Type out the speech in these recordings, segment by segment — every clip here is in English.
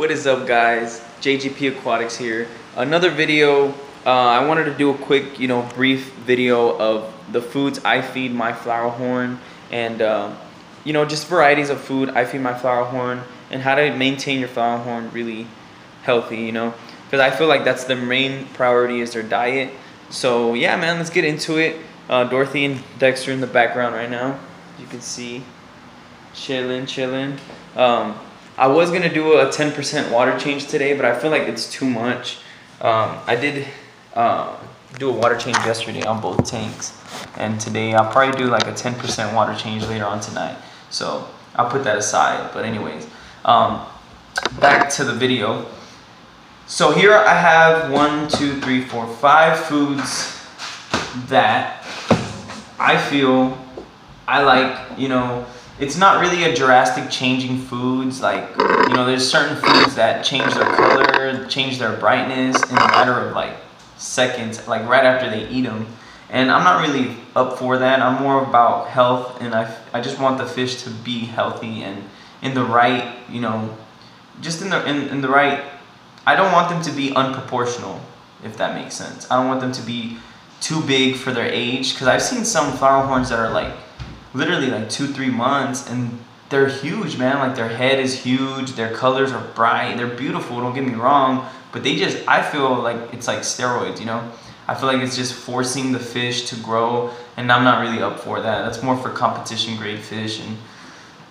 What is up guys? JGP Aquatics here. Another video. Uh, I wanted to do a quick, you know, brief video of the foods I feed my flower horn and, uh, you know, just varieties of food I feed my flower horn and how to maintain your flower horn really healthy, you know. Because I feel like that's the main priority is their diet. So yeah, man, let's get into it. Uh, Dorothy and Dexter in the background right now. You can see, chilling, chilling. Um, I was gonna do a 10% water change today, but I feel like it's too much. Um, I did uh, do a water change yesterday on both tanks, and today I'll probably do like a 10% water change later on tonight. So I'll put that aside. But anyways, um, back to the video. So here I have one, two, three, four, five foods that I feel I like, you know, it's not really a drastic changing foods. Like, you know, there's certain foods that change their color, change their brightness in a matter of like seconds, like right after they eat them. And I'm not really up for that. I'm more about health and I, I just want the fish to be healthy and in the right, you know, just in the, in, in the right, I don't want them to be unproportional, if that makes sense. I don't want them to be too big for their age because I've seen some flower horns that are like literally like two, three months, and they're huge, man. Like their head is huge, their colors are bright, they're beautiful. Don't get me wrong, but they just I feel like it's like steroids, you know. I feel like it's just forcing the fish to grow, and I'm not really up for that. That's more for competition grade fish. And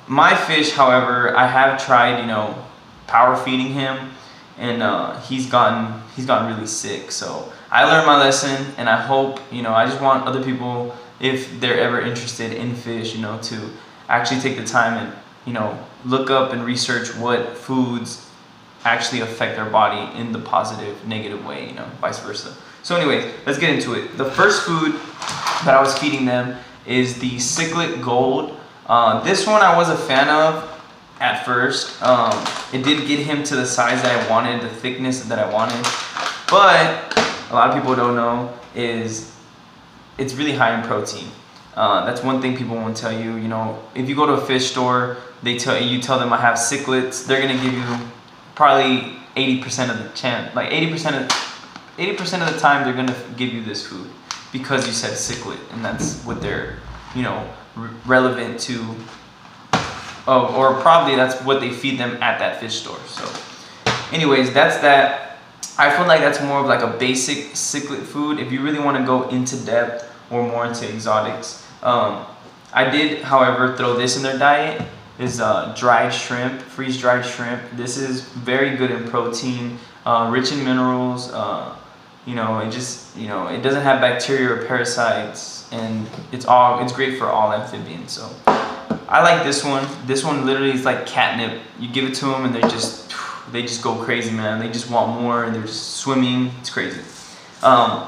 my fish, however, I have tried, you know, power feeding him, and uh, he's gotten he's gotten really sick. So I learned my lesson, and I hope you know I just want other people if they're ever interested in fish, you know, to actually take the time and, you know, look up and research what foods actually affect their body in the positive, negative way, you know, vice versa. So anyways, let's get into it. The first food that I was feeding them is the Cichlid Gold. Uh, this one I was a fan of at first. Um, it did get him to the size that I wanted, the thickness that I wanted. But a lot of people don't know is it's really high in protein. Uh, that's one thing people won't tell you. You know, if you go to a fish store, they tell you, tell them I have cichlids, they're gonna give you probably 80% of the chance, like 80% of 80% of the time they're gonna give you this food because you said cichlid, and that's what they're, you know, relevant to. Oh, or probably that's what they feed them at that fish store. So, anyways, that's that. I feel like that's more of like a basic cichlid food. If you really want to go into depth, or more into exotics. Um, I did, however, throw this in their diet. Is uh, dried shrimp, freeze dried shrimp. This is very good in protein, uh, rich in minerals. Uh, you know, it just you know it doesn't have bacteria or parasites, and it's all it's great for all amphibians. So I like this one. This one literally is like catnip. You give it to them, and they're just they just go crazy, man. They just want more, and they're swimming. It's crazy. Um,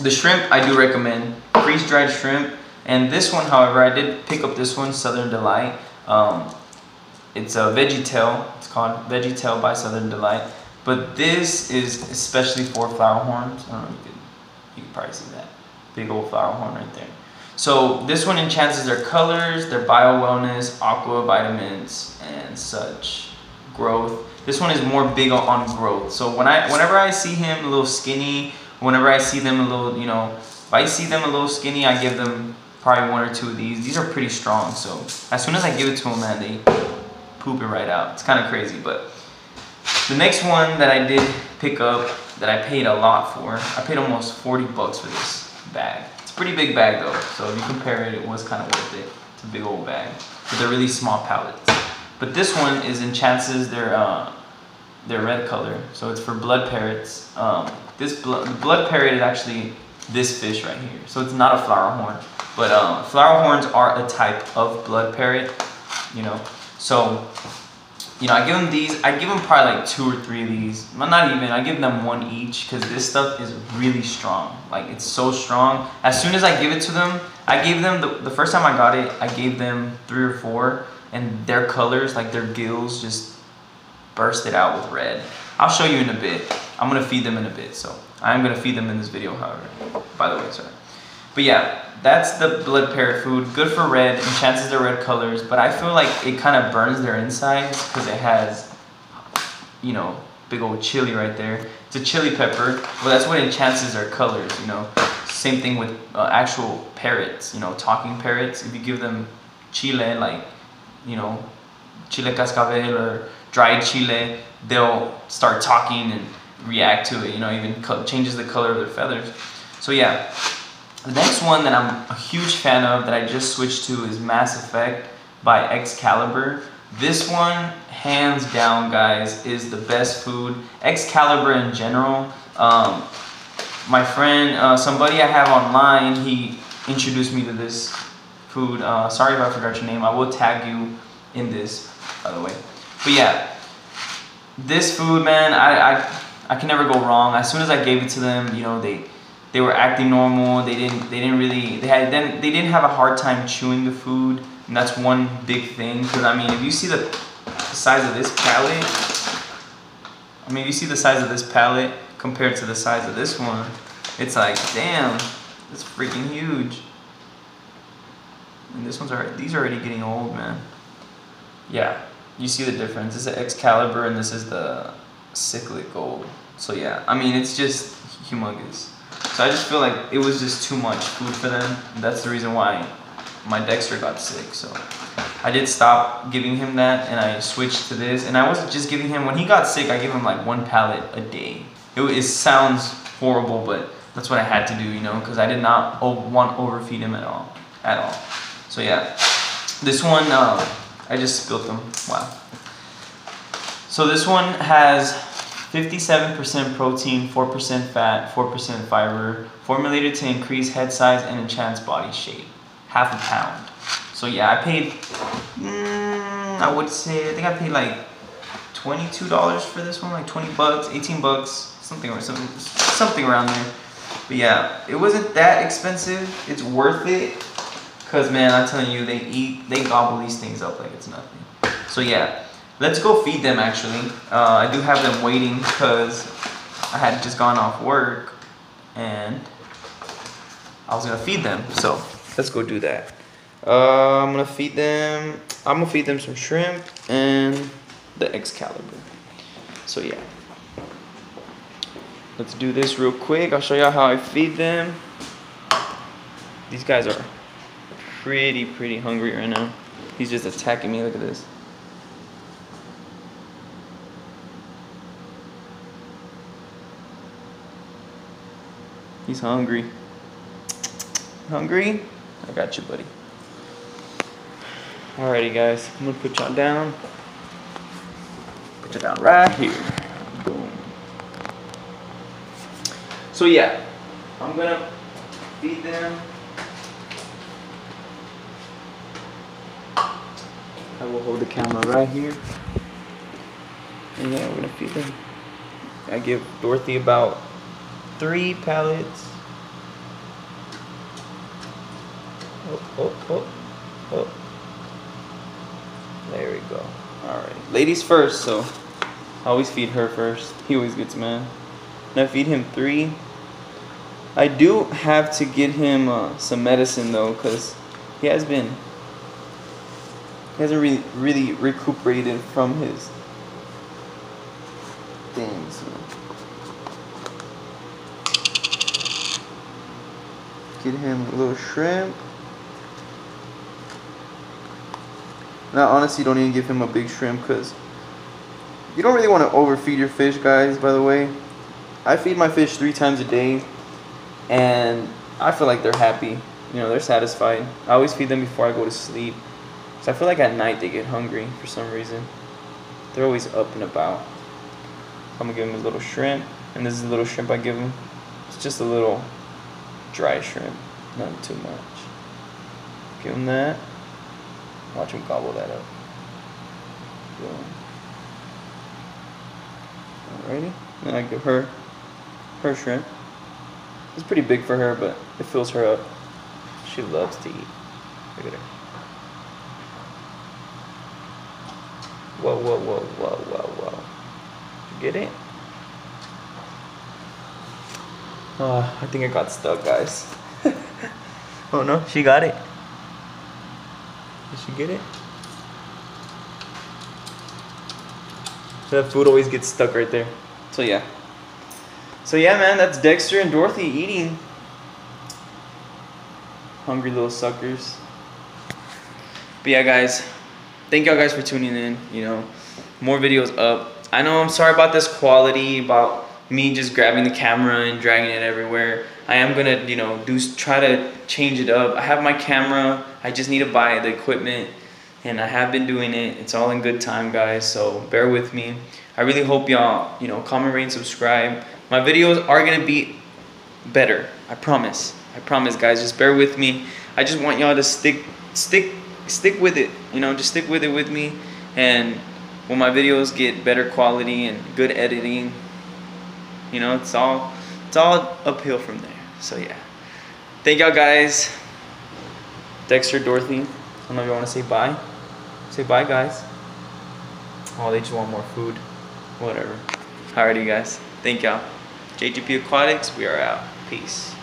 the shrimp I do recommend freeze-dried shrimp. And this one, however, I did pick up this one, Southern Delight. Um, it's a veggie tail. It's called veggie tail by Southern Delight. But this is especially for flower horns. I don't know if you can, you can probably see that. Big old flower horn right there. So this one enhances their colors, their bio wellness, aqua vitamins, and such. Growth. This one is more big on growth. So when I, whenever I see him a little skinny, whenever I see them a little, you know, if I see them a little skinny, I give them probably one or two of these. These are pretty strong, so as soon as I give it to them, man, they poop it right out. It's kind of crazy, but the next one that I did pick up that I paid a lot for, I paid almost 40 bucks for this bag. It's a pretty big bag though, so if you compare it, it was kind of worth it. It's a big old bag, but they're really small pellets. But this one is enchances their uh, their red color, so it's for blood parrots. Um, this bl blood parrot is actually this fish right here. So it's not a flower horn, but um, flower horns are a type of blood parrot, you know. So, you know, I give them these, I give them probably like two or three of these. Well, not even, I give them one each because this stuff is really strong. Like it's so strong. As soon as I give it to them, I gave them, the, the first time I got it, I gave them three or four and their colors, like their gills just bursted out with red. I'll show you in a bit. I'm gonna feed them in a bit, so. I am going to feed them in this video, however, by the way, sorry. But yeah, that's the blood parrot food. Good for red, enhances their red colors, but I feel like it kind of burns their insides because it has you know, big old chili right there. It's a chili pepper. Well, that's what enhances their colors, you know. Same thing with uh, actual parrots, you know, talking parrots. If you give them chile, like, you know, chile cascabel or dried chile, they'll start talking and react to it, you know, even changes the color of their feathers. So yeah, the next one that I'm a huge fan of that I just switched to is Mass Effect by Excalibur. This one, hands down, guys, is the best food. Excalibur in general. Um, my friend, uh, somebody I have online, he introduced me to this food. Uh, sorry if I forgot your name. I will tag you in this, by the way. But yeah, this food, man, I, I, I can never go wrong. As soon as I gave it to them, you know, they they were acting normal. They didn't they didn't really they had then they didn't have a hard time chewing the food, and that's one big thing. Because I mean, if you see the, size of this palate, I mean, if you see the size of this palate compared to the size of this one, it's like damn, it's freaking huge. And this one's already these are already getting old, man. Yeah, you see the difference. This is Excalibur and this is the Cichlid Gold. So yeah, I mean it's just humongous. So I just feel like it was just too much food for them. That's the reason why my Dexter got sick. So I did stop giving him that and I switched to this. And I wasn't just giving him, when he got sick, I gave him like one pellet a day. It, it sounds horrible, but that's what I had to do, you know, because I did not want overfeed him at all, at all. So yeah, this one, uh, I just spilled them, wow. So this one has 57% protein, 4% fat, 4% fiber, formulated to increase head size and enhance body shape. Half a pound. So yeah, I paid, mm, I would say, I think I paid like $22 for this one, like 20 bucks, 18 bucks, something or something, something around there. But yeah, it wasn't that expensive. It's worth it. Cause man, I'm telling you, they eat, they gobble these things up like it's nothing. So yeah, Let's go feed them actually. Uh, I do have them waiting because I had just gone off work and I was gonna feed them. So let's go do that. Uh, I'm gonna feed them, I'm gonna feed them some shrimp and the Excalibur. So yeah. Let's do this real quick. I'll show you how I feed them. These guys are pretty, pretty hungry right now. He's just attacking me, look at this. He's hungry. Hungry? I got you, buddy. Alrighty, guys. I'm gonna put y'all down. Put you down right here. Boom. So yeah, I'm gonna feed them. I will hold the camera right here. And yeah, we're gonna feed them. I give Dorothy about three pallets. Oh, oh, oh, oh. There we go. Alright. Ladies first, so I always feed her first. He always gets mad. And I feed him three. I do have to get him uh, some medicine though, because he has been he hasn't really really recuperated from his things. Get him a little shrimp. Now, honestly, don't even give him a big shrimp because you don't really want to overfeed your fish, guys, by the way. I feed my fish three times a day and I feel like they're happy. You know, they're satisfied. I always feed them before I go to sleep. So I feel like at night they get hungry for some reason. They're always up and about. I'm gonna give them a little shrimp, and this is a little shrimp I give them. It's just a little dry shrimp, not too much. Give him that. Watch him gobble that up. Alrighty. Then I give her her shrimp. It's pretty big for her, but it fills her up. She loves to eat. Look at her. Whoa, whoa, whoa, whoa, whoa, whoa. Did you get it? Uh, I think I got stuck, guys. oh no, she got it. Did she get it? That food always gets stuck right there. So yeah. So yeah, man, that's Dexter and Dorothy eating. Hungry little suckers. But yeah, guys, thank y'all guys for tuning in. You know, more videos up. I know I'm sorry about this quality, about me just grabbing the camera and dragging it everywhere. I am gonna, you know, do try to change it up. I have my camera. I just need to buy the equipment, and I have been doing it. It's all in good time, guys. So bear with me. I really hope y'all, you know, comment, rate, and subscribe. My videos are gonna be better. I promise. I promise, guys. Just bear with me. I just want y'all to stick, stick, stick with it. You know, just stick with it with me. And when my videos get better quality and good editing, you know, it's all, it's all uphill from there. So yeah. Thank y'all, guys. Dexter, Dorothy. I don't know if you want to say bye. Say bye, guys. Oh, they just want more food. Whatever. Alrighty, guys. Thank y'all. JGP Aquatics, we are out. Peace.